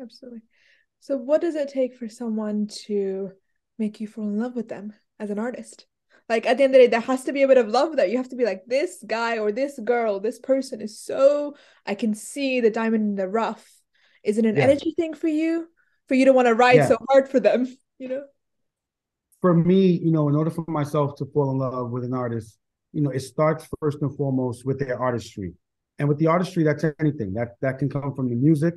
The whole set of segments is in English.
Absolutely. So, what does it take for someone to make you fall in love with them as an artist? Like at the end of the day, there has to be a bit of love there. You have to be like, this guy or this girl, this person is so, I can see the diamond in the rough. Is it an yeah. energy thing for you? For you to want to ride yeah. so hard for them, you know? For me, you know, in order for myself to fall in love with an artist, you know, it starts first and foremost with their artistry. And with the artistry, that's anything. That that can come from the music,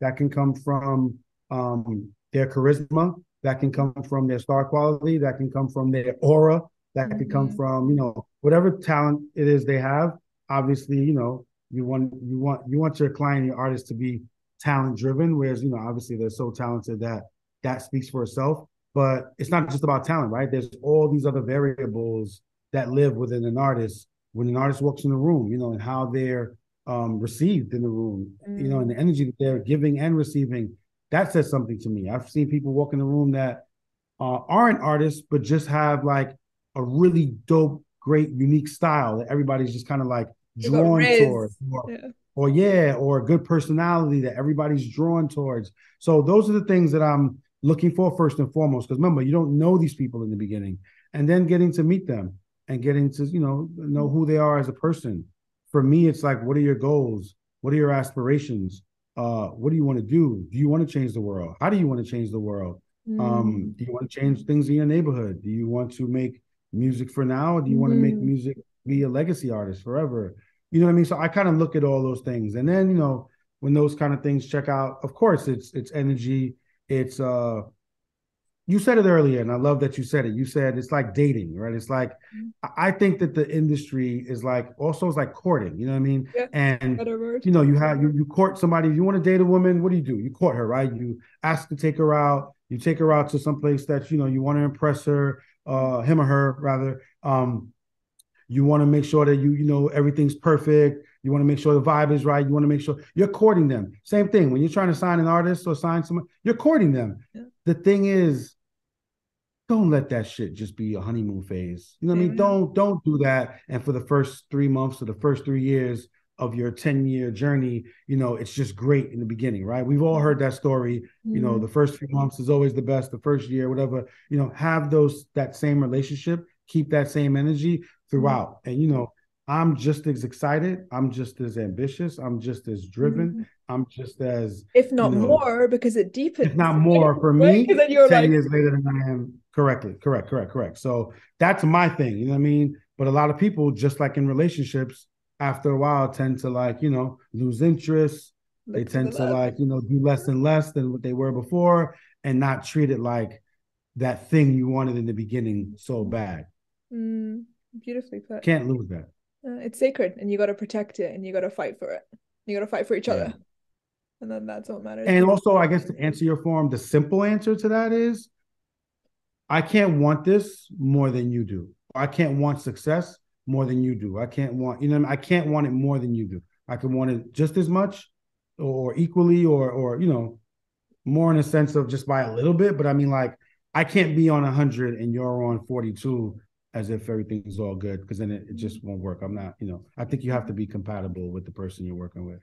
that can come from um, their charisma, that can come from their star quality, that can come from their aura, that mm-hmm. could come from, you know, whatever talent it is they have. Obviously, you know, you want you want you want your client, your artist to be talent driven, whereas, you know, obviously they're so talented that that speaks for itself. But it's not just about talent, right? There's all these other variables that live within an artist when an artist walks in the room, you know, and how they're um, received in the room, mm. you know, and the energy that they're giving and receiving. That says something to me. I've seen people walk in the room that uh, aren't artists, but just have like a really dope, great, unique style that everybody's just kind of like drawn towards. Or, yeah. or yeah, or a good personality that everybody's drawn towards. So those are the things that I'm looking for first and foremost. Because remember, you don't know these people in the beginning, and then getting to meet them and getting to you know know who they are as a person. For me, it's like, what are your goals? What are your aspirations? Uh, what do you want to do? Do you want to change the world? How do you want to change the world? Mm. Um, do you want to change things in your neighborhood? Do you want to make music for now? do you mm. want to make music be a legacy artist forever? You know what I mean? So I kind of look at all those things, and then you know when those kind of things check out, of course it's it's energy, it's uh you said it earlier, and I love that you said it. You said it's like dating, right? It's like mm-hmm. I think that the industry is like also is like courting. You know what I mean? Yeah, and you know, you have you you court somebody. If you want to date a woman, what do you do? You court her, right? You ask to take her out. You take her out to some place that you know you want to impress her, uh, him or her rather. Um, you want to make sure that you you know everything's perfect. You want to make sure the vibe is right. You want to make sure you're courting them. Same thing when you're trying to sign an artist or sign someone, you're courting them. Yeah. The thing is, don't let that shit just be a honeymoon phase. You know what mm-hmm. I mean? Don't don't do that. And for the first three months or the first three years of your 10 year journey, you know, it's just great in the beginning, right? We've all heard that story. Mm-hmm. You know, mm-hmm. the first few months is always the best, the first year, whatever, you know, have those that same relationship, keep that same energy throughout. Mm-hmm. And you know, I'm just as excited. I'm just as ambitious. I'm just as driven. Mm-hmm. I'm just as, if not you know, more, because it deepens. If not more for me, ten like... years later than I am. Correctly, correct, correct, correct. So that's my thing. You know what I mean? But a lot of people, just like in relationships, after a while, tend to like you know lose interest. Look they tend to, to like you know do less and less than what they were before, and not treat it like that thing you wanted in the beginning so bad. Mm, beautifully put. Can't lose that. Uh, it's sacred, and you got to protect it, and you got to fight for it. You got to fight for each yeah. other, and then that's what matters. And also, I guess to answer your form, the simple answer to that is, I can't want this more than you do. I can't want success more than you do. I can't want, you know, I can't want it more than you do. I can want it just as much, or equally, or or you know, more in a sense of just by a little bit. But I mean, like, I can't be on hundred and you're on forty two as if everything's all good because then it, it, just mm-hmm. won't work. I'm not, you know, I think you have to be compatible with the person you're working with.